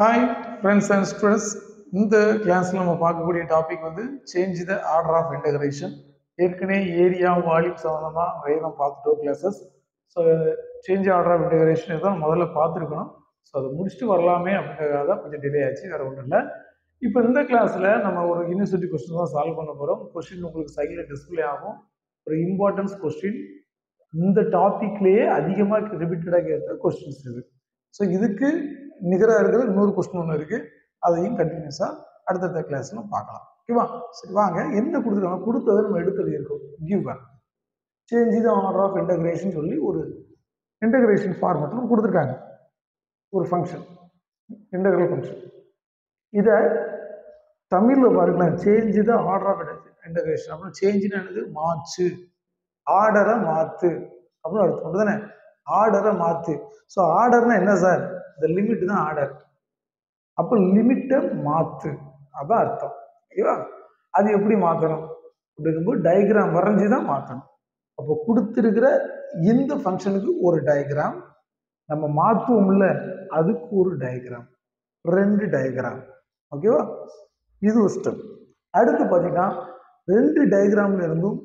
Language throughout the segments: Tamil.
ஹாய் ஃப்ரெண்ட்ஸ் அண்ட் ஸ்டூடெண்ட்ஸ் இந்த கிளாஸில் நம்ம பார்க்கக்கூடிய டாபிக் வந்து change the order of integration ஏற்கனவே ஏரியா வால்யூம் சம்மந்தமாக நிறைய நம்ம பார்த்துட்டோம் classes so change order of integration தான் முதல்ல பார்த்துருக்கணும். ஸோ அதை முடிச்சுட்டு வரலாமே அப்படிங்கிறதுக்காக தான் கொஞ்சம் டிலே ஆச்சு வேறு ஒன்றும் இல்லை. இப்போ இந்த கிளாஸில் நம்ம ஒரு யூனிவர்சிட்டி கொஸ்டின் தான் சால்வ் பண்ண போகிறோம் கொஸ்டின் உங்களுக்கு சைடில் டிஸ்பிளே ஆகும். ஒரு இம்பார்ட்டன்ஸ் கொஸ்டின் இந்த டாப்பிக்லேயே அதிகமாக ரிப்பீட்டடாக கேட்ட கொஸ்டின்ஸ் இது. ஸோ இதுக்கு நிகராக இருக்கிற இன்னொரு கொஸ்டின் ஒன்று இருக்குது அதையும் கண்டினியூஸாக அடுத்தடுத்த கிளாஸில் பார்க்கலாம். ஓகேவா சரி வாங்க. என்ன கொடுத்துருக்காங்க? கொடுத்ததை நம்ம எடுத்தது இருக்கும். Given change the order of integration சொல்லி ஒரு இன்டகிரேஷன் ஃபார்மேட்டில் கொடுத்துருக்காங்க. ஒரு ஃபங்க்ஷன் இன்டகிரல் ஃபங்க்ஷன் இதை தமிழில் பாருங்களேன். Change the order of integration அப்புறம் சேஞ்சுன்னு என்னது? மாற்று. ஆர்டரை மாற்று அப்படின்னு அர்த்தம். தானே ஆர்டரை மாற்று ஸோ ஆர்டர்னா என்ன சார் இந்த லிமிட் தான் ஆர்டர் அப்போ லிமிட்டை மாற்று அதான் அர்த்தம். ஓகேவா? அது எப்படி மாற்றணும் அப்படிங்கும்போது டயக்ராம் வரைஞ்சி தான் மாற்றணும் அப்போ கொடுத்துருக்கிற இந்த ஃபங்க்ஷனுக்கு ஒரு டயக்ராம் நம்ம மாற்றுவோம்ல அதுக்கு ஒரு டயக்ராம் ரெண்டு டயக்ராம் ஓகேவா? இது ஒரு ஸ்டெப் அடுத்து பார்த்தீங்கன்னா ரெண்டு டயக்ராம்ல இருந்தும்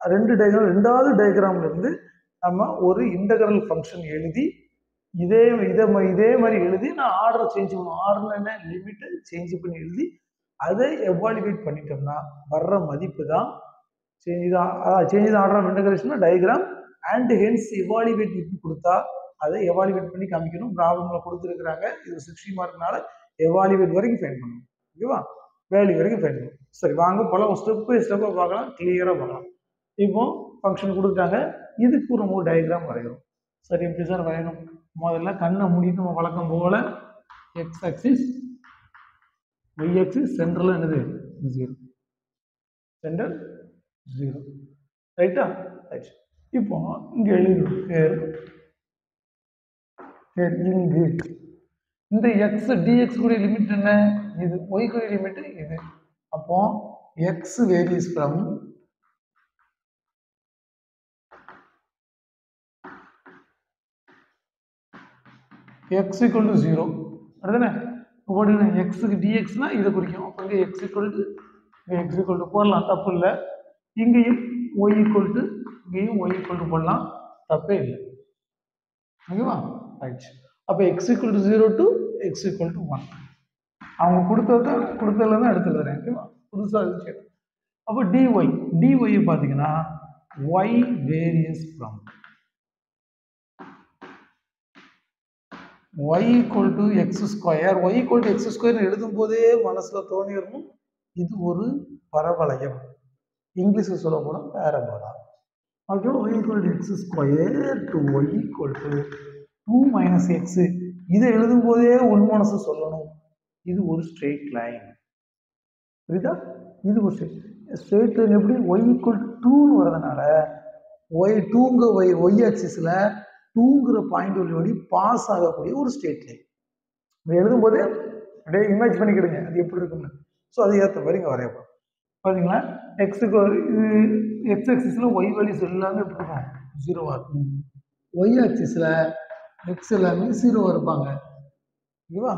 ரெண்டு டயக்ராம் ரெண்டாவது டயக்ராம்ல இருந்து நம்ம ஒரு இன்டகரல் ஃபங்க்ஷன் எழுதி இதே இதை இதே மாதிரி எழுதி நான் ஆர்டரை சேஞ்ச் பண்ணுவோம் ஆர்டர் என்ன? லிமிட்டை சேஞ்ச் பண்ணி எழுதி அதை எவாலுவேட் பண்ணிட்டோம்னா வர்ற மதிப்பு தான் சேஞ்ச் தான். சேஞ்ச் தான் order of integration diagram and hence evaluate கொடுத்தா அதை எவாலுவேட் பண்ணி காமிக்கணும். ப்ராப்ளம்ல கொடுத்துருக்குறாங்க. இது சிக்ஸ்டி மார்க்னால எவாலுவேட் வரைக்கும் ஃபைன் பண்ணணும். ஓகேவா வேல்யூ வரைக்கும் ஃபைன் பண்ணணும். சரி வாங்க போல ஸ்டெப் பை ஸ்டெப்பாக பார்க்கலாம். கிளியராக பார்க்கலாம். இப்போ ஃபங்க்ஷன் கொடுத்துட்டாங்க. இதுக்கு ஒரு மூணு டயக்ராம் வரையணும் சரி எப்படி சார் வரையணும். முதல்ல கண்ணை மூடிட்டு நம்ம வழக்கம் போல x axis y axis central என்னது? ஜீரோ சென்டர் ஜீரோ ரைட்டா ரைட் இப்போ இங்கே எழுதிடும் பேர் பேர் இங்கு. இந்த எக்ஸ் டிஎக்ஸ் கூடிய லிமிட் என்ன? இது ஒய் கூடிய லிமிட் இது. அப்போ x varies from x equal to zero அதுதானே உடனே எக்ஸுக்கு டிஎக்ஸ்னா இதை குறிக்கும். அப்போ இங்கே எக்ஸ் ஈக்குவல் டு இங்கே எக்ஸ் ஈக்குவல் டு போடலாம். தப்பு இல்லை. இங்கேயும் ஒய் ஈக்குவல் டு இங்கேயும் ஒய் ஈக்குவல் டு போடலாம். தப்பே இல்லை. ஓகேவா? ரைட் அப்போ x equal to zero to x equal to one அவங்க கொடுத்தது கொடுத்ததுல தான் எடுத்து ஓகேவா? புதுசாக இது செய்யணும் அப்போ டிஒய் டிஒய் பார்த்தீங்கன்னா y varies problem y equal to x square y equal to x square எழுதும் போதே மனசில் தோணிடணும் இது ஒரு பரவளையம். இங்கிலீஷில் சொல்ல போனால் parabola okay y equal to x square to y equal to two minus x இதை எழுதும் போதே உன் மனசு சொல்லணும். இது ஒரு ஸ்ட்ரெயிட் லைன் புரியுதா? இது ஒரு ஸ்ட்ரெயிட் ஸ்ட்ரெயிட் லைன் எப்படி? ஒய் ஈக்குவல் டூன்னு வரதுனால ஒய் டூங்க ஒய் ஒய் ஆக்சிஸில் டூங்கிற பாயிண்ட் வழி பாஸ் ஆகக்கூடிய ஒரு ஸ்டேட் லைன் இப்படி எழுதும்போதே அப்படியே இமேஜ் பண்ணிக்கிடுங்க. அது எப்படி இருக்கும்னு. ஸோ அது ஏற்ற மாதிரி இங்கே வரையப்படும் பார்த்தீங்களா எக்ஸுக்கு இது எக்ஸ் ஆக்சிஸில் ஒய் வேல்யூஸ் எல்லாமே எப்படி இருக்கும். ஜீரோவாக இருக்கும். ஒய் ஆக்சிஸில் எக்ஸ் எல்லாமே ஜீரோவாக இருப்பாங்க. ஓகேவா?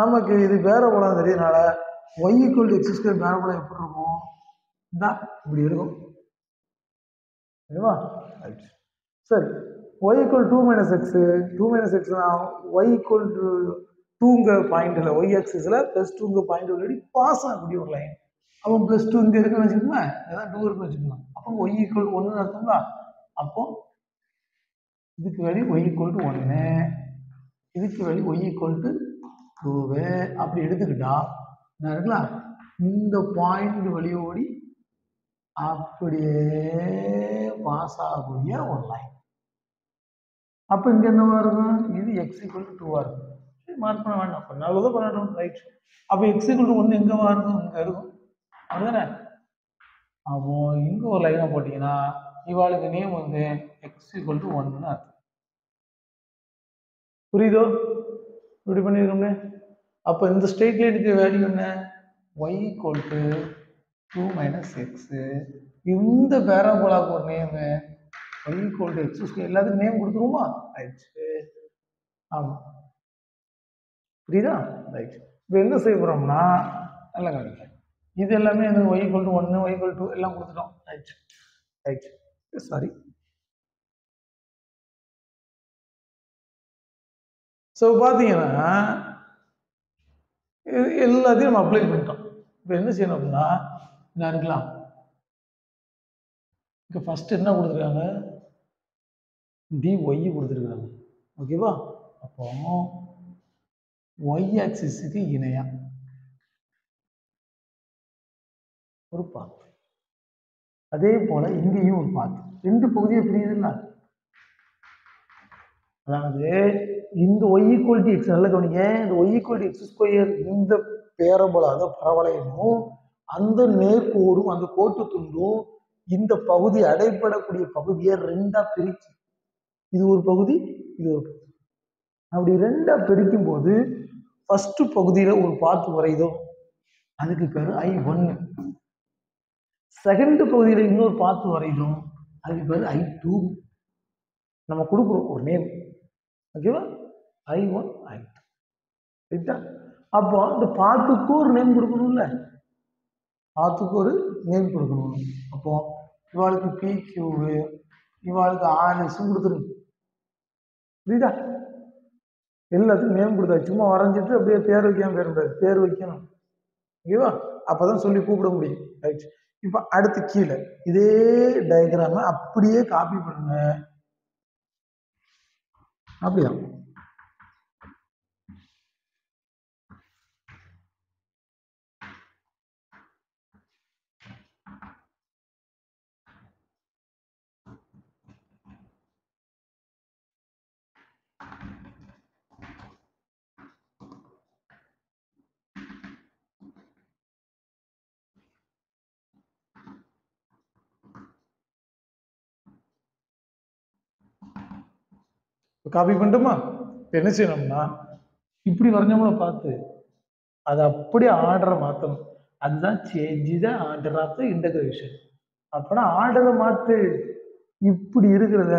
நமக்கு இது வேற படம் தெரியனால y equal to x square வேற படம் எப்படி இருக்கும்? தான் இப்படி இருக்கும். ஓகேவா? ரைட் சரி. Y equal two minus x two minus எக்ஸ்னா Y equal to டூங்க பாயிண்டில் ஒய் ஆக்சிஸில் ப்ளஸ் டூங்க பாயிண்ட் ஆல்ரெடி பாஸ் ஆகக்கூடிய ஒரு லைன் அப்போ ப்ளஸ் டூ இங்கே இருக்குன்னு வச்சுக்கோங்க ஏதாவது டூ இருக்குன்னு வச்சுக்கலாம் அப்போ ஒய் ஈக்குவல் ஒன்று அர்த்தங்களா அப்போ இதுக்கு வேல்யூ ஒய் ஈக்குவல் டு ஒன்று இதுக்கு value y equal to two அப்படி எடுத்துக்கிட்டா என்ன இருக்கலாம் இந்த பாயிண்ட் வழியோடி அப்படியே பாஸ் ஆகக்கூடிய ஒரு லைன் அப்போ இங்கே என்னவா இருக்கும் இது எக்ஸ் ஈக்குவல் டு டூவாக இருக்கும். சரி மார்க் பண்ண வேண்டாம். பண்ண அவ்வளோதான் பண்ணட்டும். ரைட் அப்போ எக்ஸ் ஈக்குவல் டு ஒன்று எங்கேவா இருக்கும் இங்கே இருக்கும். அப்படிதானே அப்போ இங்கே ஒரு லைனாக போட்டிங்கன்னா இவாளுக்கு நேம் வந்து எக்ஸ் ஈக்குவல் டு ஒன்னு அர்த்தம். புரியுதோ? இப்படி பண்ணிருக்கோம்னே? அப்போ இந்த ஸ்ட்ரெயிட் லைனுக்கு வேல்யூ என்ன? Y equal to two minus x இந்த பேராபோலாக்கு ஒரு name y called x square எல்லாத்துக்கும் நேம் கொடுத்துருவோமா? ஆயிடுச்சு ஆமாம் புரியுதா? ரைட் இப்போ என்ன செய்ய போகிறோம்னா நல்லா கவனிக்க இது எல்லாமே எனக்கு ஒய் ஈக்குவல் டு ஒன்று ஒய் ஈக்குவல் டூ எல்லாம் கொடுத்துட்டோம். ரைட் ரைட் சாரி ஸோ பார்த்தீங்கன்னா இது எல்லாத்தையும் நம்ம அப்ளை பண்ணிட்டோம். இப்போ என்ன செய்யணும் அப்படின்னா என்ன இருக்கலாம். இப்போ ஃபர்ஸ்ட் என்ன கொடுத்துருக்காங்க? டி ஒய் கொடுத்துருக்காங்க ஓகேவா அப்போ ஒய் ஆக்சிஸுக்கு இணையா? ஒரு பாத் அதே போல இங்கேயும் ஒரு பாத் ரெண்டு பகுதியை பிரியுதுல்ல அதாவது இந்த ஒய் ஈக்குவல் எக்ஸ் நல்ல கவனிங்க. இந்த ஒய் ஈக்குவல் எக்ஸ் ஸ்கொயர் இந்த பேரபோல அதாவது பரவளையமும் அந்த நேர்கோடும் அந்த கோட்டு துண்டும் இந்த பகுதி அடைபடக்கூடிய பகுதியை ரெண்டா பிரிச்சு இது ஒரு பகுதி இது ஒரு பகுதி. அப்படி ரெண்டா பிரிக்கும் போது ஃபர்ஸ்ட் பகுதியில ஒரு பாத்து வரைதோ அதுக்கு பேர் ஐ ஒன்னு செகண்ட் பகுதியில இன்னொரு பாத்து வரைதோம் அதுக்கு பேர் ஐ டூ நம்ம கொடுக்குறோம் ஒரு நேம் ஓகேவா ஐ ஒன் ஐ டூ ரைட்டா அப்போ இந்த பாத்துக்கு ஒரு நேம் கொடுக்கணும்ல? பாத்துக்கு ஒரு நேம் கொடுக்கணும். அப்போ இவாளுக்கு பி கியூவு இவாளுக்கு ஆர்எஸும் கொடுத்துருங்க. புரியுதா? எல்லாத்துக்கும் நேம் கொடுத்தா சும்மா வரைஞ்சிட்டு அப்படியே பேர் வைக்காம பேர் கூடாது பேர் வைக்கணும். ஓகேவா? அப்பதான் சொல்லி கூப்பிட முடியும். ரைட் இப்போ அடுத்து கீழே. இதே டயக்ராமை அப்படியே காப்பி பண்ணுங்க. அப்படியா? காப்பி பண்ணிட்டோமா? இப்ப என்ன செய்யணும்னா இப்படி வரைஞ்சவங்கள பார்த்து அதை அப்படியே ஆர்டரை மாற்றணும் அதுதான் change the order of the integration அப்படின்னா ஆர்டரை மாற்று இப்படி இருக்கிறத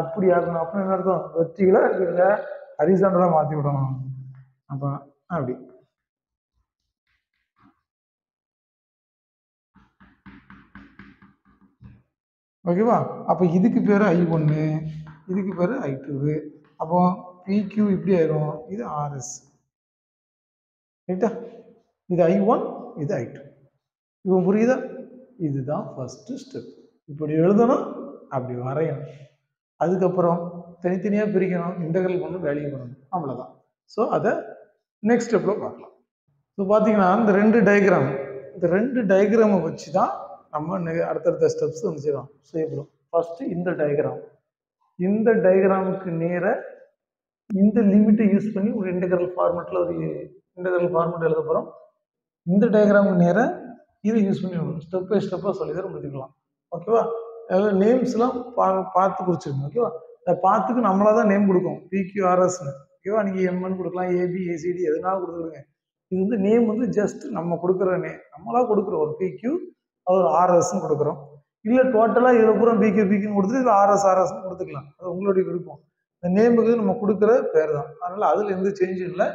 அப்படி ஆகணும். அப்படின்னு என்ன அர்த்தம்? வெற்றிகளாக இருக்கிறத ஹரிசாண்டலாக மாற்றி விடணும். அப்போ அப்படி. ஓகேவா அப்போ இதுக்கு பேர் ஐ ஒன்று இதுக்கு பேர் ஐ டூவு அப்போ பிக்யூ இப்படி ஆயிரும். இது ஆர்எஸ் ரைட்டா இது ஐ ஒன் இது ஐ டூ இப்போ புரியுதா? இதுதான் ஃபஸ்ட்டு ஸ்டெப் இப்படி எழுதணும் அப்படி வரையணும். அதுக்கப்புறம் தனித்தனியாக பிரிக்கணும் இன்டகிரல் பண்ணணும் வேல்யூ பண்ணணும். அவ்வளோதான் ஸோ அதை நெக்ஸ்ட் ஸ்டெப்பில் பார்க்கலாம். ஸோ பார்த்தீங்கன்னா இந்த ரெண்டு டயக்ராம் இந்த ரெண்டு டயக்ராமை வச்சு தான் நம்ம அடுத்தடுத்த ஸ்டெப்ஸ் வந்து செய்யலாம் செய்யப்படும் ஃபஸ்ட்டு இந்த டயக்ராம் இந்த டயக்ராமுக்கு நேராக இந்த லிமிட்டை யூஸ் பண்ணி ஒரு இன்டகிரல் ஃபார்மெட்டில் ஒரு இன்டகிரல் ஃபார்மெட் எழுத போகிறோம் இந்த டயக்ராமுக்கு நேராக இதை யூஸ் பண்ணி ஸ்டெப் பை ஸ்டெப்பாக சொல்லி தர முடிக்கலாம் ஓகேவா அதில் நேம்ஸ்லாம் பா பார்த்து குறிச்சிருங்க. ஓகேவா அதை பார்த்துக்கு நம்மளாக தான் நேம் கொடுக்கும் பிக்யூஆர்எஸ்னு ஓகேவா நீங்கள் எம்என் கொடுக்கலாம். ஏபி ஏசிடி எதுனாலும் கொடுத்துருங்க. இது வந்து நேம் வந்து ஜஸ்ட் நம்ம கொடுக்குற நேம் நம்மளாக கொடுக்குற ஒரு பிக்யூ அது ஒரு ஆர்எஸ்ன்னு கொடுக்குறோம். இல்லை டோட்டலாக இதில் பூரா பிகே பிகேன்னு கொடுத்துட்டு இதில் ஆர்எஸ் ஆர்எஸ்ன்னு கொடுத்துக்கலாம். அது உங்களுடைய விருப்பம். இந்த நேமுக்கு நம்ம கொடுக்குற பேர் தான். அதனால் அதில் எந்த சேஞ்சும் இல்லை.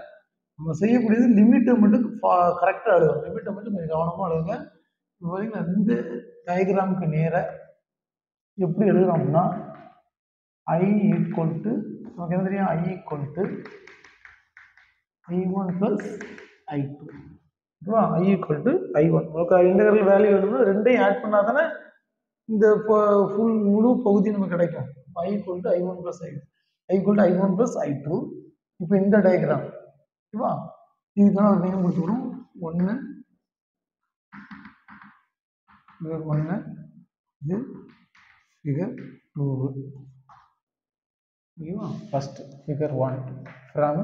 நம்ம செய்யக்கூடியது லிமிட்டை மட்டும் கரெக்டாக எழுதும் லிமிட்டை மட்டும் கொஞ்சம் கவனமாக எழுதுங்க. இப்போ பார்த்தீங்கன்னா இந்த டயக்ராமுக்கு நேராக எப்படி எழுதுகிறோம்னா ஐ ஈக்குவல் டு நமக்கு என்ன தெரியும்? I equal to I one plus I two ஓகேவா I equal to I one உங்களுக்கு இன்டகரல் வேல்யூ வேணும்னா ரெண்டையும் ஆட் பண்ணால் தானே இந்த ஃபுல் முழு பகுதி நமக்கு கிடைக்கும். I equal to I one plus I I equal to I one plus I two இப்போ இந்த டயக்ராம் ஓகேவா? இதுக்கான ஒரு நேம் கொடுத்துக்கிறோம் ஒன்று ஃபிகர் ஒன்று இது ஃபிகர் டூ ஓகேவா? First figure one from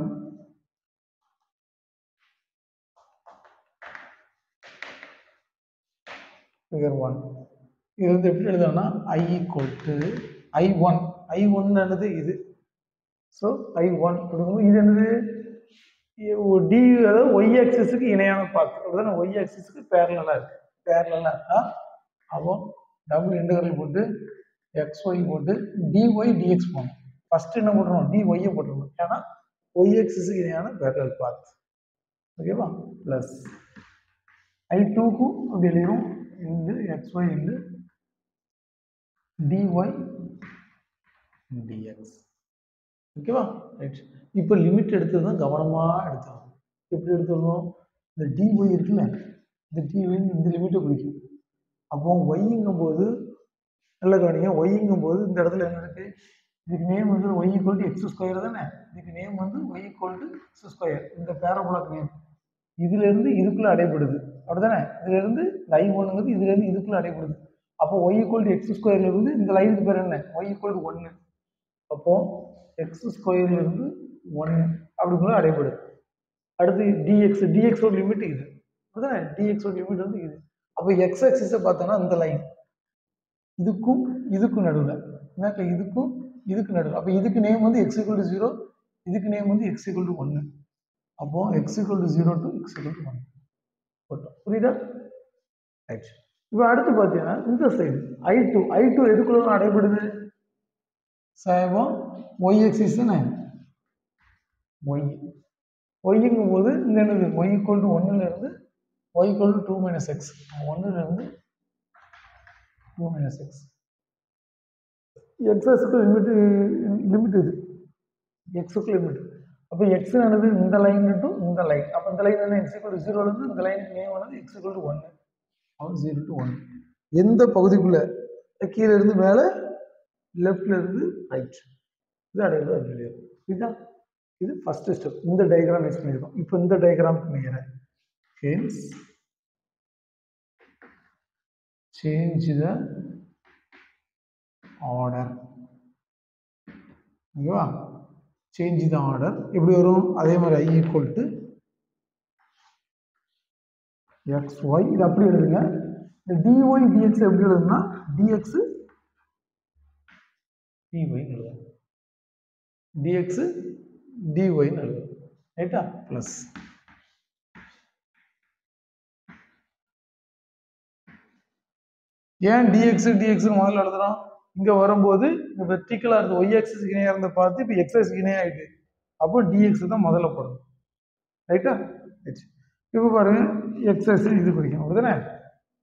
figure one இது வந்து எப்படி எழுதணும்னா I equal to I one I ஒன்னுன்றது இது. ஸோ ஐ ஒன் கொடுக்கும்போது இது என்னது? டி அதாவது ஒய் ஆக்சிஸுக்கு இணையான பார்த்து. அப்படிதானே? ஒய் ஆக்சிஸுக்கு பேரலாக இருக்கு. பேரலாக இருக்கா? அப்போ டபுள் இன்டகரல் போட்டு எக்ஸ் ஒய் போட்டு டிஒய் டிஎக்ஸ் போடணும். ஃபஸ்ட்டு என்ன போட்டுருவோம் டிஒய்யை போட்டுருணும் ஏன்னா ஒய் ஆக்சிஸுக்கு இணையான பேரல் பாத் ஓகேவா ப்ளஸ் ஐ டூக்கும் அப்படி எழுதிடும் into x y into dy d x ஓகேவா ரைட் இப்போ லிமிட் எடுத்தது தான் கவனமாக எடுத்துக்கணும். எப்படி எடுத்துடணும் இந்த டிஒய் இருக்குல்ல இந்த டிஒய் இந்த லிமிட்டை பிடிக்கும் அப்போ ஒய்ங்கும் போது நல்ல கவனிங்க ஒய்ங்கும் போது இந்த இடத்துல என்ன இருக்கு? இதுக்கு நேம் வந்து y equal to x square தானே? இதுக்கு நேம் வந்து y equal to x square இந்த பேரபோலாக்கு நேம் இதுலேருந்து இதுக்குள்ளே அடைபடுது. அப்படிதானே இதுலேருந்து இருந்து இந்த இதுலேருந்து இதுக்குள்ளே இதுல அடைபடுது. அப்போ ஒய் ஈக்குவல் டு எக்ஸ் ஸ்கொயர்ல இருந்து இந்த லைனுக்கு பேர் என்ன? ஒய் ஈக்குவல் டு ஒன்று அப்போ எக்ஸ் ஸ்கொயர்ல இருந்து ஒன்று அப்படிங்கிறது அடைபடுது அடுத்து டிஎக்ஸ் டிஎக்ஸோட லிமிட் இது. அப்படிதானே? டிஎக்ஸோட லிமிட் வந்து இது. அப்போ எக்ஸ் ஆக்சிஸை பார்த்தோன்னா இந்த லைன் இதுக்கும் இதுக்கும் நடுவில். என்னக்கா? இதுக்கும் இதுக்கு நடுவில். அப்போ இதுக்கு நேம் வந்து எக்ஸ் ஈக்குவல் டு ஜீரோ இதுக்கு நேம் வந்து எக்ஸ் ஈக்குவல் டு ஒன்று அப்போ X equal to zero to X equal to one போட்டோம். புரியுதா? ரைட் இப்போ அடுத்து பார்த்தீங்கன்னா இந்த side I two I two எதுக்குள்ள அடைபடுது சாயபம் ஒய் எக்ஸிஸ் தானே? ஒய் ஒய்ங்கும் போது இந்த என்னது? ஒய் ஈக்குவல் டு ஒன்னுல இருந்து y equal to two minus x ஒன்னுல இருந்து டூ மைனஸ் எக்ஸ் எக்ஸஸுக்கு லிமிட் லிமிட் இது. எக்ஸுக்கு லிமிட் அப்போ எக்ஸ் என்னது இந்த லைன் டு இந்த லைன் அப்போ இந்த லைன் என்ன? எக்ஸ் ஈக்குவல் டு ஜீரோலேருந்து இந்த லைன் நேம் ஆனது எக்ஸ் ஈக்குவல் டு ஒன்று ஜீரோ டு ஒன் எந்த பகுதிக்குள்ளே? கீழே இருந்து மேலே லெஃப்ட்ல இருந்து ரைட் இது அடையிறது அப்படியே இதுதான் இது ஃபஸ்ட்டு ஸ்டெப் இந்த டயக்ராம் யூஸ் பண்ணியிருக்கோம். இப்போ இந்த டயக்ராம் பண்ணிக்கிறேன் ஹென்ஸ் சேஞ்ச் த ஆர்டர் ஓகேவா? சேஞ்ச் த ஆர்டர் எப்படி வரும்? அதே மாதிரி I equal to x y இது அப்படி எழுதுங்க. இந்த டிஒய் டிஎக்ஸ் எப்படி எழுதுனா டிஎக்ஸ் டிஒய்னு எழுதும் டிஎக்ஸ் டிஒய்னு எழுதும் ரைட்டா? ப்ளஸ் ஏன் டிஎக்ஸ் டிஎக்ஸ் முதல்ல எழுதுறோம்? இங்க வரும்போது இந்த வெர்டிக்கலா இருந்த ஒய் எக்ஸஸ் இணையா இருந்த பார்த்து இப்போ எக்ஸஸ் ஆக்சிஸ் ஆயிட்டு அப்போ டிஎக்ஸ் தான் முதல்ல போடணும். ரைட்டா? இப்போ பாரு எக்ஸஸ் இது குறிக்கும் அப்படிதானே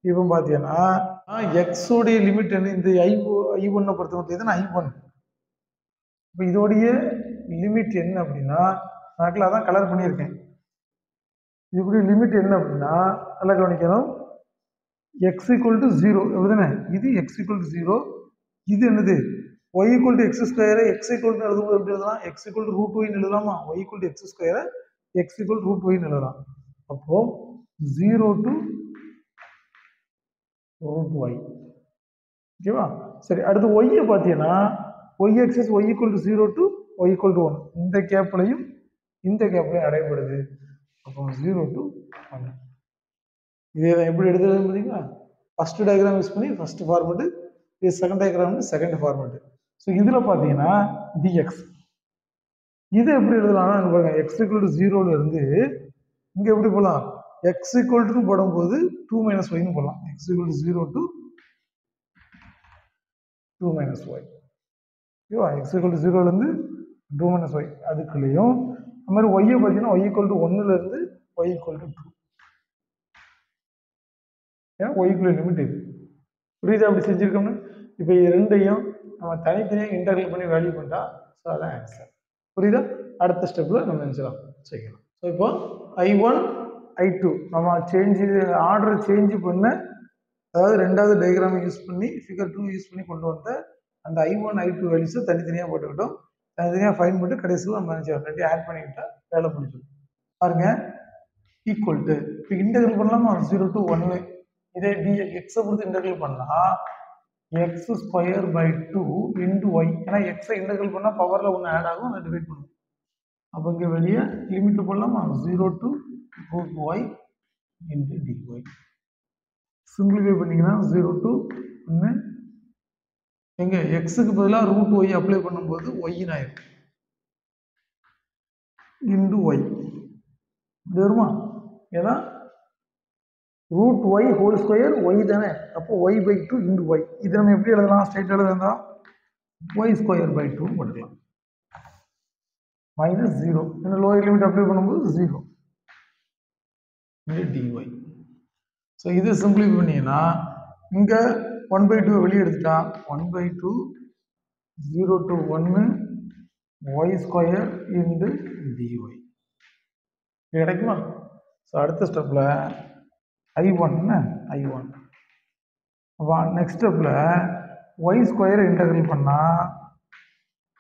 இப்போ பார்த்தீங்கன்னா எக்ஸோடைய லிமிட் என்ன? இந்த ஐ ஐ ஒன்னை பொறுத்த மட்டும் இதுனா ஐ ஒன் இப்போ இதோடைய லிமிட் என்ன அப்படின்னா நான் அதான் கலர் பண்ணியிருக்கேன். இதுக்குரிய லிமிட் என்ன அப்படின்னா நல்லா கவனிக்கணும். எக்ஸ் ஈக்குவல் டு ஜீரோ அப்படிதானே இது எக்ஸ் ஈக்குவல் டு ஜீரோ இது என்னது? ஒய் ஈக்குவல் டு எக்ஸ் ஸ்கொயரை எக்ஸ் ஈக்குவல் டு எழுதும்போது எப்படி எழுதலாம்? எக்ஸ் ஈக்குவல் டு ரூட் ஒய்னு எழுதலாமா? ஒய் ஈக்குவல் டு எக்ஸ் ஸ்கொயரை எக்ஸ் ஈக்குவல் ரூட் ஒய்னு எழுதலாம். அப்போ ஜீரோ டு ரூட் ஒய் ஓகேவா சரி அடுத்து ஒய்யை பார்த்தீங்கன்னா y axis y equal to zero to y equal to one இந்த கேப்லையும் இந்த கேப்லையும் அடையப்படுது. அப்போ ஜீரோ டு ஒன் இதே தான் எப்படி எடுத்துறது பார்த்தீங்களா? ஃபஸ்ட்டு டயக்ராம் யூஸ் பண்ணி ஃபஸ்ட்டு ஃபார்மெட்டு இது second diagram second format so இதில் பார்த்தீங்கன்னா டிஎக்ஸ் இது எப்படி எழுதலாம்னா இங்க பாருங்க எக்ஸ் ஈக்குவல் டு ஜீரோல இருந்து இங்கே எப்படி போகலாம் எக்ஸ் ஈக்குவல் டு போடும்போது டூ மைனஸ் ஒய்னு போடலாம். X equal to zero to two minus y ஓகேவா எக்ஸ் ஈக்குவல் டு ஜீரோலேருந்து டூ மைனஸ் ஒய் அதுக்குள்ளேயும் அது மாதிரி ஒய்யை பார்த்தீங்கன்னா ஒய் ஈக்குவல் டு ஒன்னுலேருந்து ஒய் ஈக்குவல் டு டூ ஏன்னா ஒய்க்குள்ள லிமிட் இது. புரியுது? அப்படி செஞ்சுருக்கோம்னு? இப்போ இது ரெண்டையும் நம்ம தனித்தனியாக இன்டர்கல் பண்ணி வேல்யூ பண்ணிட்டா ஸோ அதான் ஆன்சர் புரியுதா? அடுத்த ஸ்டெப்பில் நம்ம நினச்சலாம் செய்யலாம். ஸோ இப்போ ஐ ஒன் ஐ டூ நம்ம சேஞ்ச் ஆர்டர் சேஞ்ச் பண்ண அதாவது ரெண்டாவது டயக்ராமை யூஸ் பண்ணி ஃபிகர் டூ யூஸ் பண்ணி கொண்டு வந்த அந்த ஐ ஒன் ஐ டூ வேல்யூஸை தனித்தனியாக போட்டுக்கிட்டோம். தனித்தனியாக ஃபைன் பண்ணிட்டு கடைசியில் நம்ம நினச்சோம் ரெண்டையும் ஆட் பண்ணிக்கிட்டால் வேலை முடிச்சிடும் பாருங்க. ஈக்குவல் டு இப்போ இன்டகிரல் பண்ணலாமா? ஜீரோ டு ஒன்று இதே டி எக்ஸை பொறுத்து இன்டகிரல் பண்ணால் x square by two into y ஏன்னா எக்ஸை இன்டகிரல் பண்ணால் பவரில் ஒன்று ஆட் ஆகும் அதை டிவைட் பண்ணுவோம். அப்போ இங்கே வெளியே லிமிட் போடலாமா? Zero to root y into d y simplify பண்ணிங்கன்னா ஜீரோ டு ஒன்று எங்கே எக்ஸுக்கு பதிலாக ரூட் ஒய் அப்ளை பண்ணும்போது ஒய்ன்னு ஆயிடும் இன்டு ஒய் இப்படி வருமா? ஏன்னா root y whole square y தானே. அப்போ y by two into y இதை நம்ம எப்படி எழுதலாம்? ஸ்ட்ரைட் எழுதுறதா? ஒய் ஸ்கொயர் பை டூ போட்டுக்கலாம். மைனஸ் ஜீரோ இந்த லோயர் லிமிட் அப்ளை பண்ணும்போது ஜீரோ டிஒய் ஸோ இது சிம்பிளி பண்ணீங்கன்னா இங்கே ஒன் பை டூ வெளியே எடுத்துட்டா one by two zero to ஒன்று y square into d y கிடைக்குமா? ஸோ அடுத்த ஸ்டெப்பில் ஐ ஒன்னு ஐ ஒன் அப்போ நெக்ஸ்ட் ஸ்டெப்பில் ஒய் ஸ்கொயர் இன்டகிரல் பண்ணால்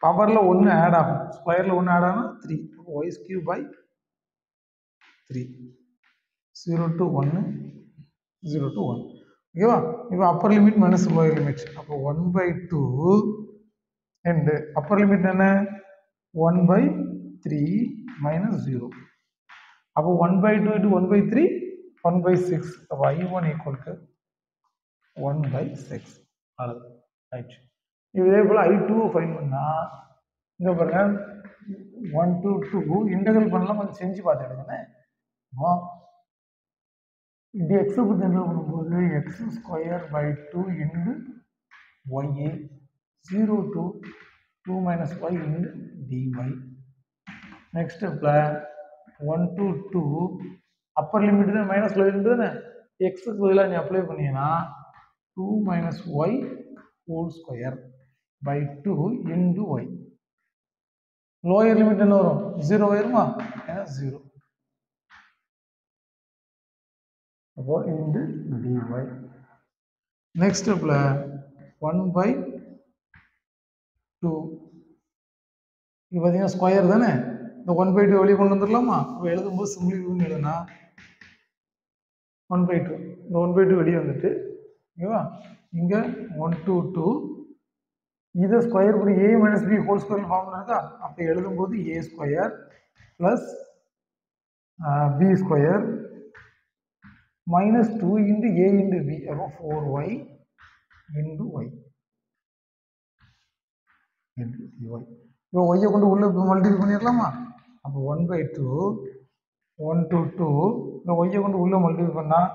பவரில் ஒன்று ஆட் ஆகும். ஸ்கொயரில் ஒன்று ஆட் ஆனால் த்ரீ ஒய் ஸ்கியூ பை த்ரீ ஜீரோ டு ஒன்று ஜீரோ டு ஒன் ஓகேவா இப்போ upper limit minus lower limit அப்போ one by two and upper limit என்ன? One by three minus zero அப்போ one by two into one by three one by six அப்போ I one equal to one by six அவ்வளோ ரைட் இதே போல் ஐ டூ ஃபைன் பண்ணால் இங்கே பாருங்க ஒன் டூ டூ இன்டகிரல் பண்ணலாம் கொஞ்சம் செஞ்சு பார்த்துக்கிட்டேன் இது எக்ஸை பற்றி என்ன பண்ணும்போது x square by two into YA zero to two minus y into d y next ஸ்டெப்பில் one to two upper limit தான் மைனஸ் லிமிட் தானே? எக்ஸுக்கு பதிலாக நீ அப்ளை பண்ணீங்கன்னா two minus y whole square by two into y lower limit என்ன வரும்? ஜீரோ வருமா? ஏன்னா ஜீரோ அப்போ இன்டு டிஒய் நெக்ஸ்ட் ஸ்டெப்பில் ஒன் பை டூ இது பார்த்தீங்கன்னா ஸ்கொயர் தானே? இந்த ஒன் பை டூ வெளியே கொண்டு வந்துடலாமா இப்போ எழுதும்போது சிம்பிளிஃபைன்னு எழுதுனா ஒன் பை டூ இந்த ஒன் பை டூ வெளியே வந்துட்டு ஓகேவா இங்கே ஒன் டூ டூ இதை ஸ்கொயர் பண்ணி a minus b whole square formula இருக்கா அப்போ எழுதும்போது a square plus b square minus two into a into b அப்போ four y into y y இப்போ ஒய்யை கொண்டு உள்ளே மல்டிபிள் பண்ணிடலாமா? அப்போ one by two one to two இந்த ஒய்யை கொண்டு உள்ளே மல்டிபிள் பண்ணால்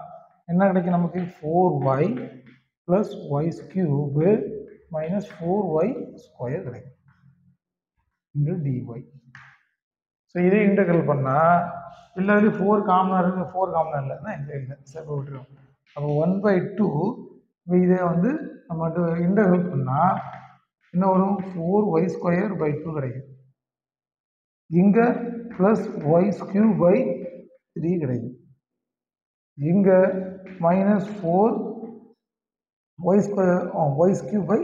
என்ன கிடைக்கும் நமக்கு? Four y plus y cube minus four y square கிடைக்கும். இன்று டிஒய் ஸோ இதே இன்டகிரல் பண்ணால் இல்லை ஃபோர் காமனாக இருக்குது ஃபோர் காமனாக இல்லைன்னா இல்லை இல்லை சரி விட்டுரும் அப்போ ஒன் பை டூ இப்போ இதை வந்து நம்ம இன்டகிரல் பண்ணால் என்ன வரும்? Four y square by two கிடைக்கும். இங்கே ப்ளஸ் ஒய் ஸ்கியூ பை த்ரீ கிடைக்கும். இங்கே minus four y square y skew by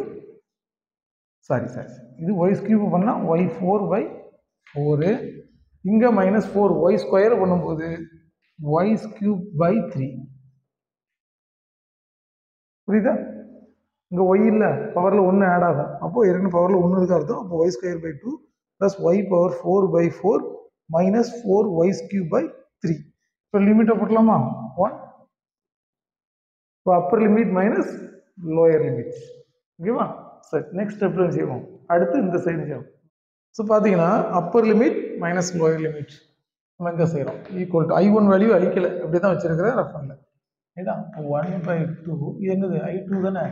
sorry sorry இது ஒய் ஸ்கியூப் பண்ணால் ஒய் ஃபோர் பை ஃபோரு இங்கே மைனஸ் ஃபோர் ஒய் ஸ்கொயர் பண்ணும்போது ஒய் ஸ்கியூப் பை த்ரீ புரியுதா? இங்கே ஒய் இல்லை பவரில் ஒன்று ஆட் ஆகும். அப்போது இரண்டு பவரில் ஒன்று இருக்கு அர்த்தம். அப்போ y square by two plus y power four by four minus four y cube by three இப்போ லிமிட்டை போட்டலாமா? ஒன் இப்போ upper limit minus lower limit ஓகேவா சரி நெக்ஸ்ட் ஸ்டெப்லையும் செய்வோம்? அடுத்து இந்த சைடு செய்வோம். ஸோ பார்த்தீங்கன்னா upper limit minus lower limit நம்ம எங்கே செய்கிறோம் equal to I one value அழிக்கலை. அப்படி தான் வச்சிருக்கிறேன் ரெஃபரில் ஏதா ஒன் பை டூ இது என்னது? ஐ டூ தானே?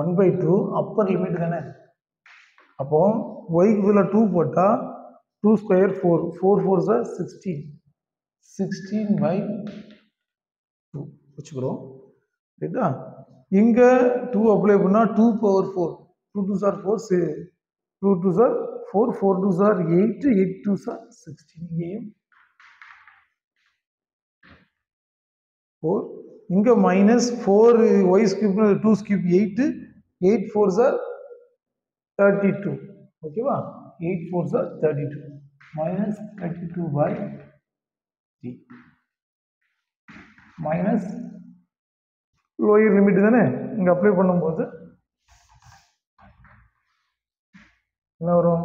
One by two upper limit தானே? அப்போ ஒய்க்கு ஃபுல்லாக டூ போட்டால் two square four four fours are sixteen sixteen by two வச்சுக்கிறோம். ரைட்டா இங்கே டூ அப்ளை பண்ணால் two power four two twos are four two twos are four four twos are eight eight twos are sixteen இங்கேயும் ஃபோர் இங்கே minus four y cube two cube eight eight fours are thirty two ஓகேவா eight fours are thirty two minus thirty two by three minus lower limit தானே? இங்கே அப்ளை பண்ணும்போது என்ன வரும்?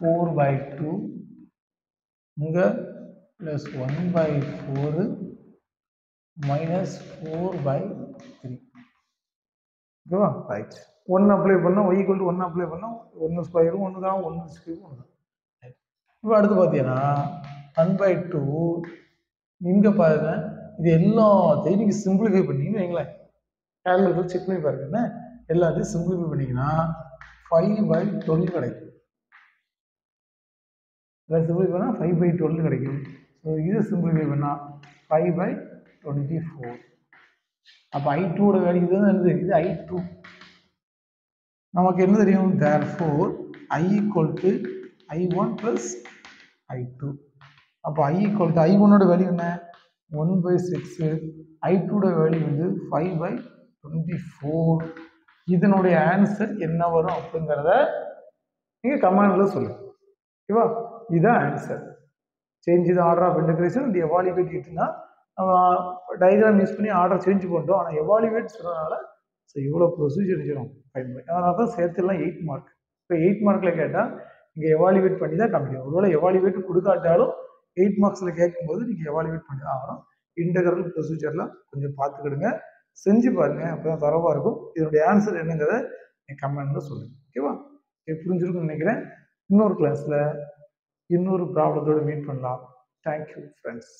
ஃபோர் பை டூ இங்கே plus one by four minus four by three ஓகேவா? ரைட் ஒன் அப்ளை பண்ணால் y equal to one apply பண்ணால் ஒன்று ஸ்கொயரும் ஒன்று தான் ஒன்று ஸ்கொயரும் ஒன்று தான் இப்போ அடுத்து பார்த்தீங்கன்னா ஒன் பை டூ இங்கே பாருங்க இது எல்லாத்தையும் நீங்கள் சிம்பிளிஃபை பண்ணீங்கன்னு வைங்களேன் கேல்குலேட்டர் செக் பண்ணி பாருங்க. என்ன? எல்லாத்தையும் சிம்பிளிஃபை பண்ணீங்கன்னா ஃபைவ் பை டுவெல் கிடைக்கும். இதை சிம்பிளிஃபை பண்ணால் ஃபைவ் பை டுவெல் கிடைக்கும். ஸோ இதை சிம்பிளிஃபை பண்ணால் ஃபைவ் பை டுவெண்ட்டி ஃபோர் அப்போ ஐ டூவோட வேல்யூ தான் என்னது? இது ஐ டூ நமக்கு என்ன தெரியும்? Therefore I equal to I one plus I two அப்போ ஐ ஈக்குவல் டு ஐ ஒன்னோட வேல்யூ என்ன? ஒன் பை சிக்ஸு ஐ டூட வேல்யூ வந்து ஃபைவ் பை டுவெண்ட்டி ஃபோர் இதனுடைய ஆன்சர் என்ன வரும் அப்படிங்கிறத நீங்கள் கமாண்டில் சொல்லுங்க. ஓகேவா இதுதான் ஆன்சர் சேஞ்ச் இது ஆர்டர் ஆஃப் இன்டகிரேஷன் இந்த எவாலிவேட் இட்டுனா டயக்ராம் யூஸ் பண்ணி ஆர்டர் சேஞ்ச் பண்ணிட்டோம். ஆனால் எவாலிவேட் சொல்கிறதுனால ஸோ இவ்வளோ ப்ரொசீஜர் இருக்கணும் பயன்படுத்தி அதனால தான் சேர்த்துலாம் எயிட் மார்க் இப்போ எயிட் மார்க்கில் கேட்டால் இங்கே எவாலிவேட் பண்ணி தான் கம்மி ஒருவேளை எவாலிவேட் கொடுக்காட்டாலும் எயிட் மார்க்ஸில் கேட்கும்போது நீங்கள் எவாலுவேட் பண்ணி தான் ஆகணும். இன்டகரல் ப்ரொசீஜர்லாம் கொஞ்சம் பார்த்துக்கிடுங்க. செஞ்சு பாருங்க அப்போ தான் தரவாக இருக்கும். இதனுடைய ஆன்சர் என்னங்கிறத நீங்கள் கமெண்ட்டில் சொல்லுங்கள் ஓகேவா புரிஞ்சிருக்கும்னு நினைக்கிறேன். இன்னொரு கிளாஸில் இன்னொரு ப்ராப்ளத்தோடு மீட் பண்ணலாம். Thank you friends